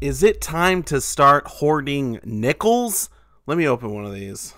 Is it time to start hoarding nickels? Let me open one of these.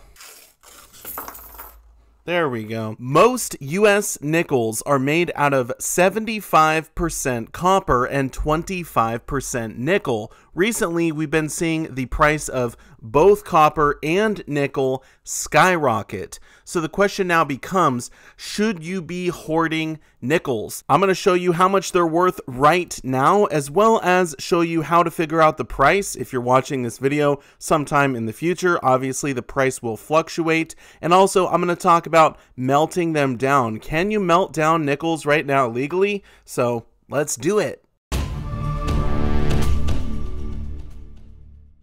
There we go. Most US nickels are made out of 75% copper and 25% nickel. Recently, we've been seeing the price of both copper and nickel skyrocket. So the question now becomes should you be hoarding nickels? I'm going to show you how much they're worth right now, as well as show you how to figure out the price if you're watching this video sometime in the future. Obviously, the price will fluctuate. And also, I'm going to talk about melting them down. Can you melt down nickels right now legally? So let's do it.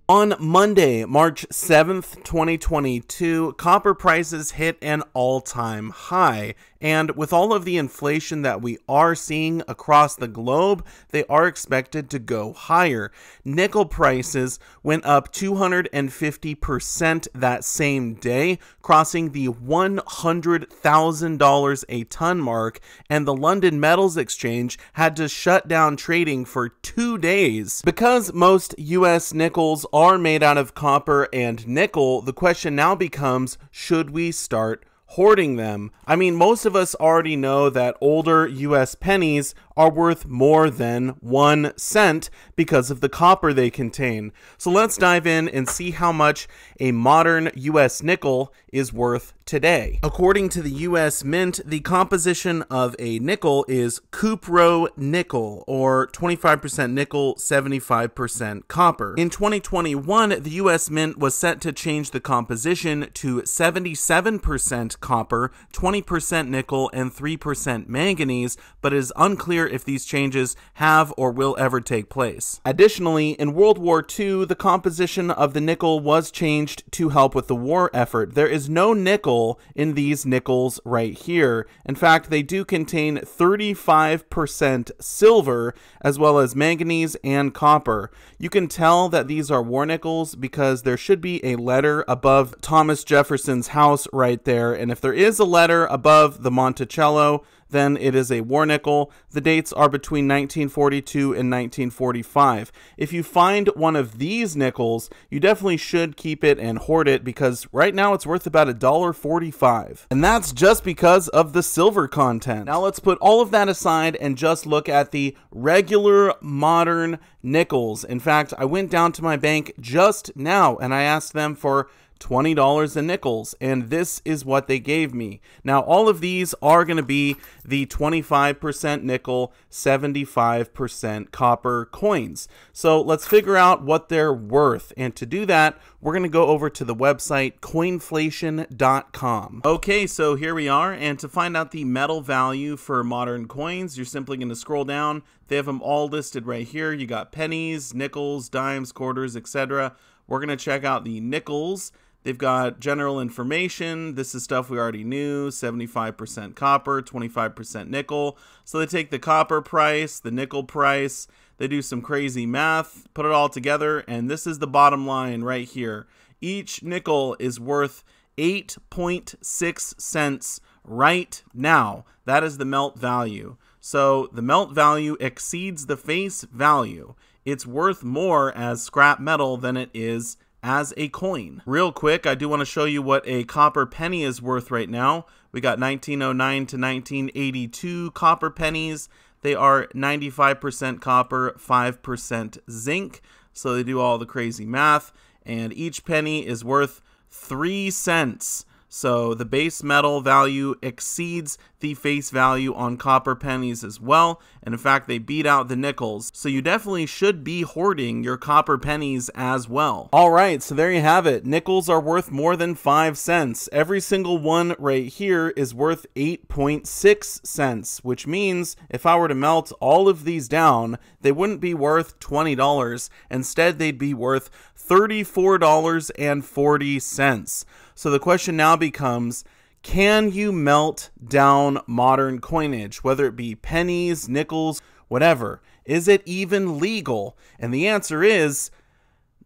On Monday, March 7th, 2022, copper prices hit an all time high. And with all of the inflation that we are seeing across the globe, they are expected to go higher. Nickel prices went up 250% that same day, crossing the $100,000 a ton mark, and the London Metals Exchange had to shut down trading for two days. Because most US nickels are made out of copper and nickel, the question now becomes should we start hoarding them. I mean, most of us already know that older US pennies are worth more than one cent because of the copper they contain. So let's dive in and see how much a modern US nickel is worth today. According to the US Mint, the composition of a nickel is cupro nickel, or 25% nickel, 75% copper. In 2021, the US Mint was set to change the composition to 77% copper, 20% nickel, and 3% manganese, but it is unclear if these changes have or will ever take place. Additionally, in World War II, the composition of the nickel was changed to help with the war effort. There is no nickel in these nickels right here. In fact, they do contain 35% silver as well as manganese and copper. You can tell that these are war nickels because there should be a letter above Thomas Jefferson's house right there. And if there is a letter above the Monticello, then it is a war nickel. The dates are between 1942 and 1945. If you find one of these nickels, you definitely should keep it and hoard it because right now it's worth about $1.45. And that's just because of the silver content. Now let's put all of that aside and just look at the regular modern nickels. In fact, I went down to my bank just now and I asked them for $20 in nickels, and this is what they gave me. Now, all of these are going to be the 25% nickel, 75% copper coins. So let's figure out what they're worth. And to do that, we're going to go over to the website coinflation.com. Okay, so here we are. And to find out the metal value for modern coins, you're simply going to scroll down. They have them all listed right here. You got pennies, nickels, dimes, quarters, etc. We're going to check out the nickels. They've got general information. This is stuff we already knew 75% copper, 25% nickel. So they take the copper price, the nickel price, they do some crazy math, put it all together, and this is the bottom line right here. Each nickel is worth 8.6 cents right now. That is the melt value. So the melt value exceeds the face value. It's worth more as scrap metal than it is as a coin. Real quick, I do want to show you what a copper penny is worth right now. We got 1909 to 1982 copper pennies. They are 95% copper, 5% zinc. So they do all the crazy math. And each penny is worth 3 cents. So the base metal value exceeds the face value on copper pennies as well. And in fact, they beat out the nickels. So you definitely should be hoarding your copper pennies as well. All right, so there you have it. Nickels are worth more than 5 cents. Every single one right here is worth 8.6 cents, which means if I were to melt all of these down, they wouldn't be worth $20. Instead, they'd be worth $34.40. So the question now becomes can you melt down modern coinage, whether it be pennies, nickels, whatever? Is it even legal? And the answer is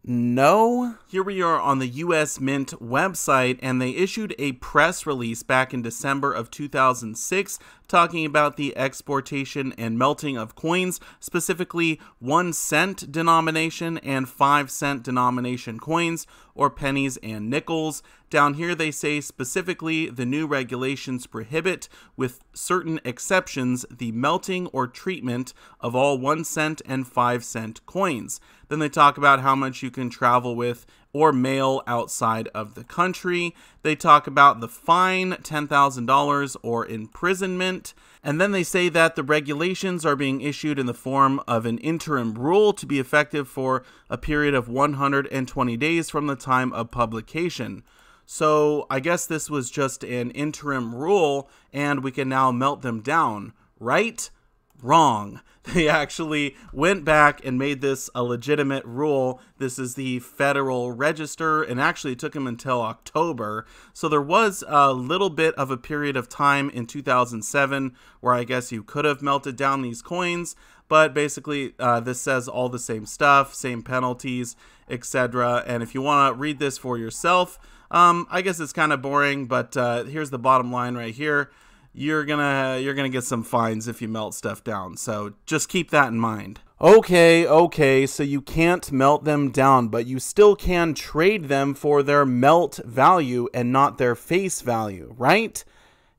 no. Here we are on the US Mint website, and they issued a press release back in December of 2006 talking about the exportation and melting of coins, specifically 1 cent denomination and 5 cent denomination coins, or pennies and nickels. Down here, they say specifically the new regulations prohibit, with certain exceptions, the melting or treatment of all 1 cent and 5 cent coins. Then they talk about how much you can travel with or mail outside of the country. They talk about the fine, $10,000 or imprisonment. And then they say that the regulations are being issued in the form of an interim rule to be effective for a period of 120 days from the time of publication. So I guess this was just an interim rule and we can now melt them down, right? Wrong. They actually went back and made this a legitimate rule. This is the Federal Register, and actually it took them until October. So there was a little bit of a period of time in 2007 where I guess you could have melted down these coins, but basically uh, this says all the same stuff, same penalties, etc. And if you want to read this for yourself, um, I guess it's kind of boring, but uh, here's the bottom line right here you're gonna you're gonna get some fines if you melt stuff down. So just keep that in mind. Okay, okay, so you can't melt them down, but you still can trade them for their melt value and not their face value, right?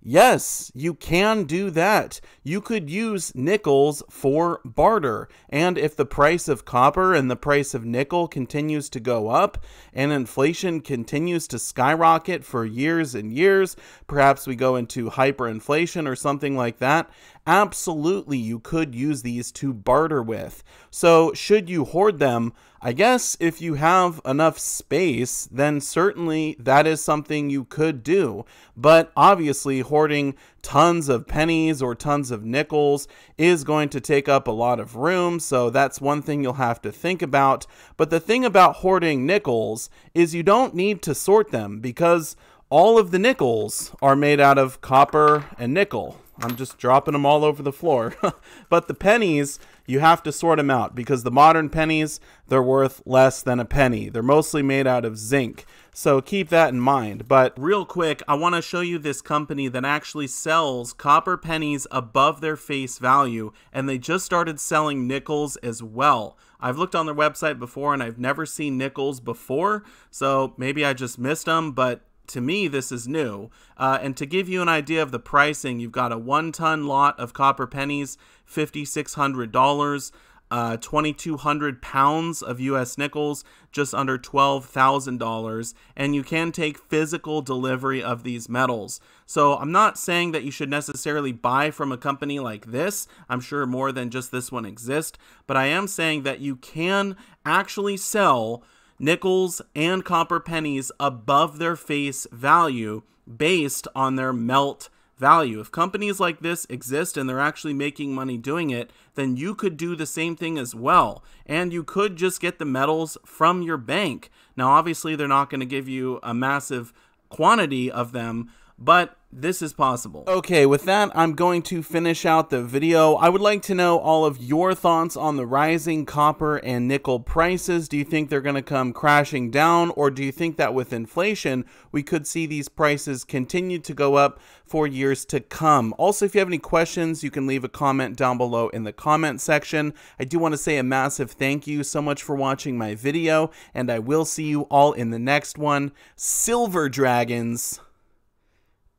Yes, you can do that. You could use nickels for barter. And if the price of copper and the price of nickel continues to go up and inflation continues to skyrocket for years and years, perhaps we go into hyperinflation or something like that, absolutely you could use these to barter with. So, should you hoard them? I guess if you have enough space, then certainly that is something you could do. But obviously, hoarding tons of pennies or tons of nickels is going to take up a lot of room, so that's one thing you'll have to think about. But the thing about hoarding nickels is you don't need to sort them because all of the nickels are made out of copper and nickel. I'm just dropping them all over the floor. but the pennies, you have to sort them out because the modern pennies, they're worth less than a penny. They're mostly made out of zinc. So keep that in mind. But real quick, I want to show you this company that actually sells copper pennies above their face value, and they just started selling nickels as well. I've looked on their website before and I've never seen nickels before, so maybe I just missed them, but to me, this is new. Uh, and to give you an idea of the pricing, you've got a one ton lot of copper pennies, $5,600. Uh, 2,200 pounds of U.S. nickels, just under $12,000, and you can take physical delivery of these metals. So I'm not saying that you should necessarily buy from a company like this. I'm sure more than just this one exists, but I am saying that you can actually sell nickels and copper pennies above their face value based on their melt value. If companies like this exist and they're actually making money doing it, then you could do the same thing as well. And you could just get the metals from your bank. Now, obviously, they're not going to give you a massive quantity of them, but this is possible. Okay, with that, I'm going to finish out the video. I would like to know all of your thoughts on the rising copper and nickel prices. Do you think they're going to come crashing down, or do you think that with inflation, we could see these prices continue to go up for years to come? Also, if you have any questions, you can leave a comment down below in the comment section. I do want to say a massive thank you so much for watching my video, and I will see you all in the next one. Silver Dragons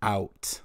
out.